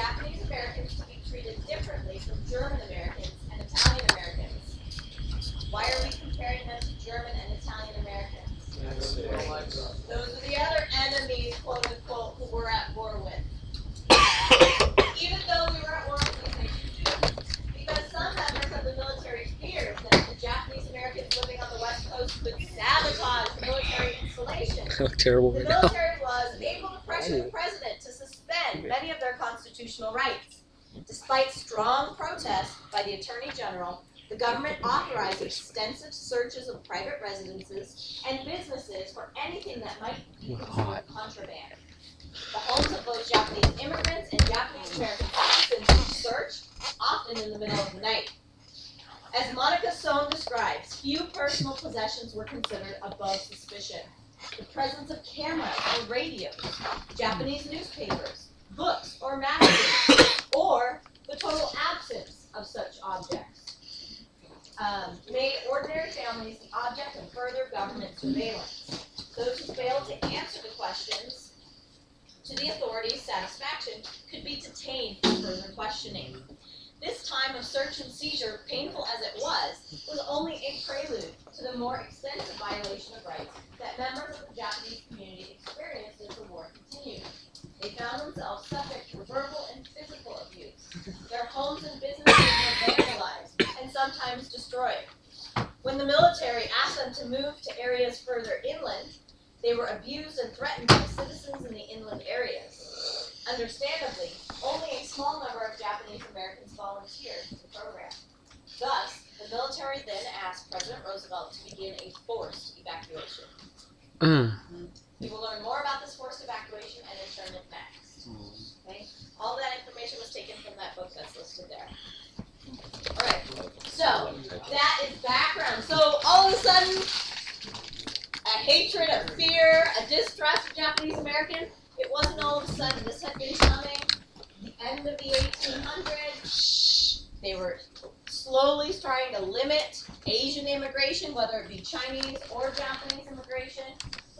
Japanese Americans to be treated differently from German Americans and Italian Americans. Why are we comparing them to German and Italian Americans? Those are the other enemies, quote unquote, who we're at war with. Even though we were at war with these nations too. Because some members of the military feared that the Japanese Americans living on the West Coast could sabotage military installations. I look terrible right now. military was able to pressure the president to suspend many of their constitutional rights. Despite strong protest by the Attorney General, the government authorized extensive searches of private residences and businesses for anything that might be considered contraband. The homes of both Japanese immigrants and Japanese American citizens were searched, often in the middle of the night. As Monica Sone describes, few personal possessions were considered above suspicion the presence of cameras or radios, Japanese newspapers, books or magazines, or the total absence of such objects. Um, made ordinary families the object of further government surveillance. Those who failed to answer the questions to the authorities' satisfaction could be detained for further questioning. This time of search and seizure, painful as it was, was only a prelude to the more extensive violation of rights that members of the Japanese community experienced as the war continued. They found themselves subject to verbal and physical abuse. Their homes and businesses were vandalized and sometimes destroyed. When the military asked them to move to areas further inland, they were abused and threatened by citizens in the inland areas. Understandably, only a small number of Japanese Americans volunteered for the program. Thus, the military then asked President Roosevelt to begin a forced evacuation. Mm. We will learn more about this forced evacuation and internment next. Mm-hmm. Okay? All that information was taken from that book that's listed there. Alright, so that is background. So all of a sudden, a hatred, a fear, a distrust of Japanese Americans, it wasn't all of a sudden. This had been coming the end of the 1800s. They were slowly starting to limit Asian immigration, whether it be Chinese or Japanese immigration.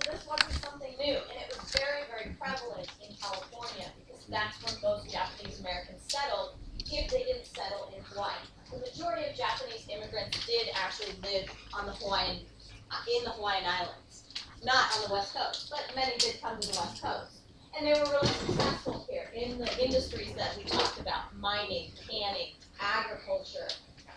So this wasn't something new, and it was very, very prevalent in California because that's when most Japanese Americans settled, if they didn't settle in Hawaii. The majority of Japanese immigrants did actually live on the Hawaiian, uh, in the Hawaiian Islands, not on the West Coast, but many did come to the West Coast. And they were really successful here in the industries that we talked about, mining, canning, agriculture,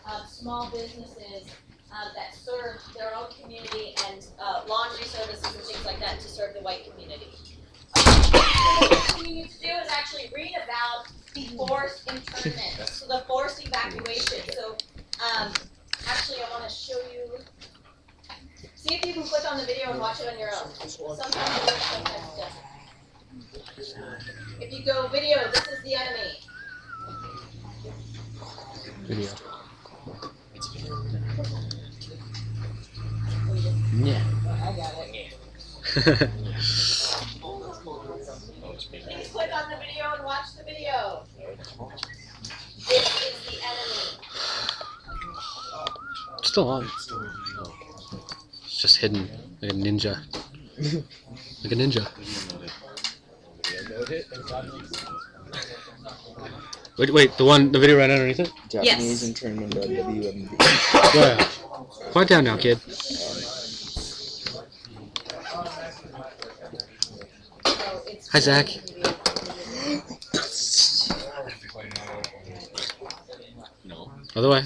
um, small businesses, um, that serve their own community and uh, laundry services and things like that to serve the white community. What we continue to do is actually read about the forced internment, so the forced evacuation. So um, actually, I want to show you. See if you can click on the video and watch it on your own. Sometimes it works, sometimes it doesn't. If you go video, this is the enemy. Video. Yeah. Please click on the video and watch the video. This is the enemy. Still on. It's just hidden like a ninja. Like a ninja. Wait, wait, the one, the video right underneath it? Japanese internment of WMD. Yeah. Quiet down now, kid. So it's Hi, Zach. Other way.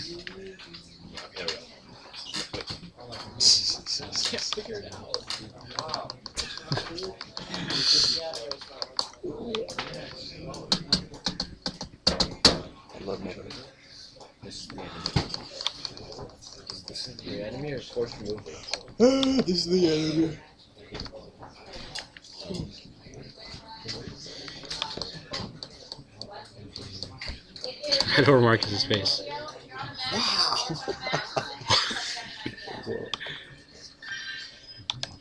I love my This is the enemy or forced movement? This is the enemy. I don't remark his face.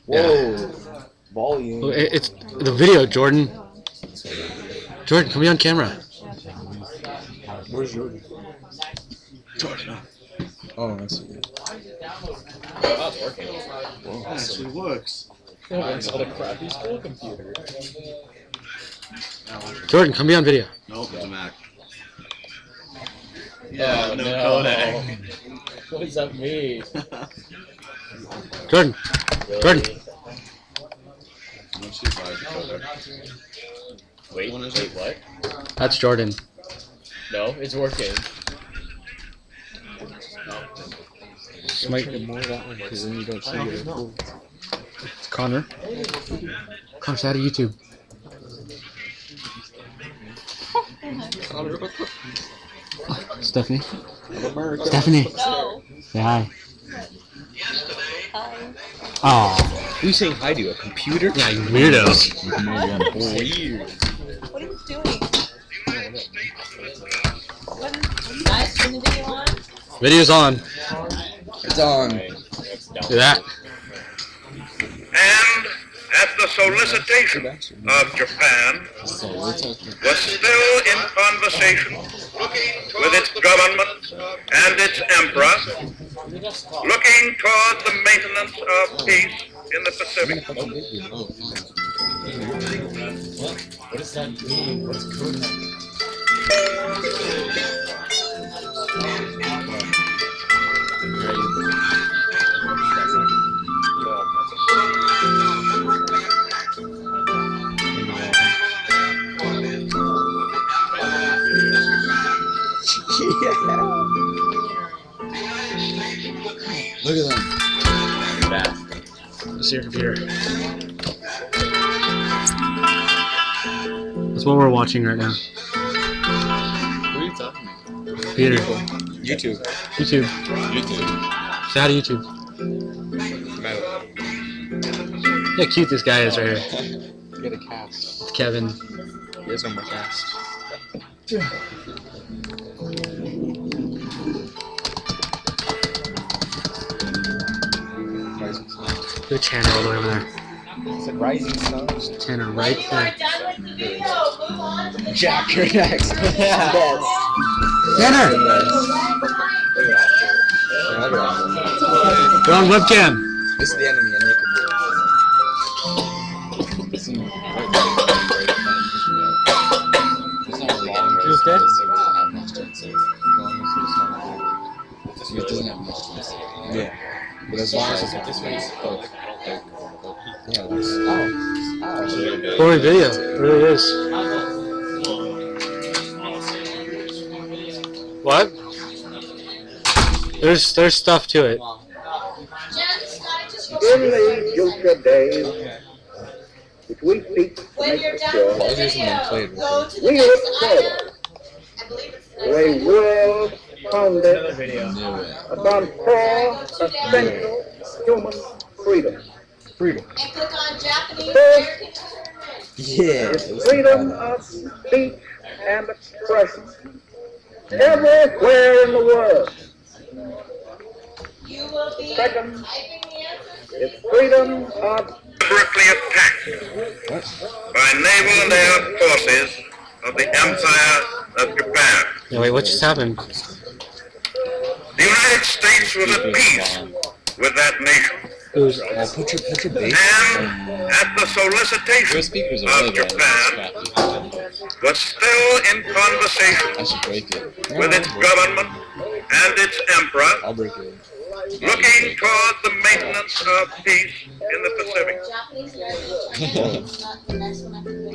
Whoa. Volume. Oh, it- It's the video, Jordan. Jordan, come be on camera. Where's Jordan? Jordan. Oh, I see. Oh, it's working. Whoa. actually works. Yeah, it's on a crappy school computer. Jordan, come be on video. Nope, it's a Mac. Yeah, no no. Kodak. What does that mean? Jordan. Jordan. Wait, One is wait, what? That's Jordan. No, it's working. This might more of that one because then you don't see it. it's Connor. Connor, say hi to YouTube. Stephanie. Stephanie. No. Say hi. Hi. Oh, Who's saying hi to a computer? yeah, you weirdo. What are you doing? Guys, turn the video on. Video's on. It's on. Look at that. and at the solicitation of Japan, was still in conversation with its government and its emperor, looking toward the maintenance of peace in the Pacific. What does that mean? What's Kodak? Look at them. Let's see your computer. That's what we're watching right now. What are you talking about? Peter. YouTube. YouTube. YouTube. Say hi to YouTube. How cute this guy is right here. Get a cast. It's Kevin. He has no more cast. Sun. Tanner all the way over there. It's a rising sun. Tanner right there. done with the video, move on to the Jack, you're next. yes. Tanner! We're on webcam. This is the enemy, a naked You okay? Yeah. As long as it's this way, it's close. Yeah, that's. Oh. Oh. Boring video. It really is. What? There's there's stuff to it. Gents, I just In the future days, which we seek to When make you're done secure, with the There's one played video, go to the We next look item. I believe it's the to next a item. world founded video. upon four essential human freedoms. Freedom. And click on Japanese American. Yeah. It's freedom of speech and expression everywhere in the world. You will be Second. typing the answers It's freedom of Deliberately attacked by naval and air forces of the Empire of Japan. Yeah, wait, what just happened? The United States was at peace with that nation, It was Oh, put your put your base. and uh, at the solicitation speakers of Japan, was still in conversation I it. with its government and its emperor, I'll it. looking toward the maintenance of peace in the Pacific. Japanese American internment. It's not the next one after the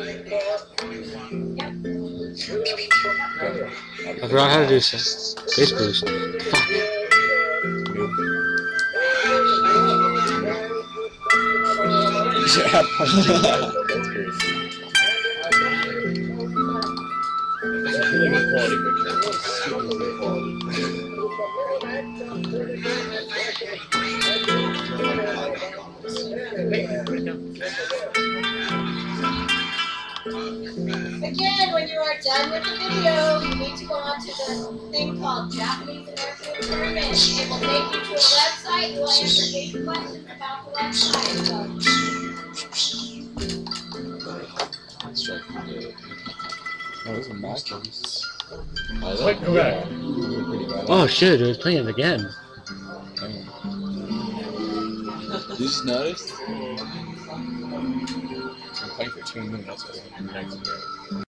I forgot how to do s- space boost. Fuck. Yeah, that's quality picture. Again, when you are done with the video, you need to go on to the thing called Japanese American Internment. It will take you to a website. You will answer eight questions about the website. So Oh, those are matches. Wait, go back. Oh shit, it was playing again. Did you just notice? I'm playing for two minutes.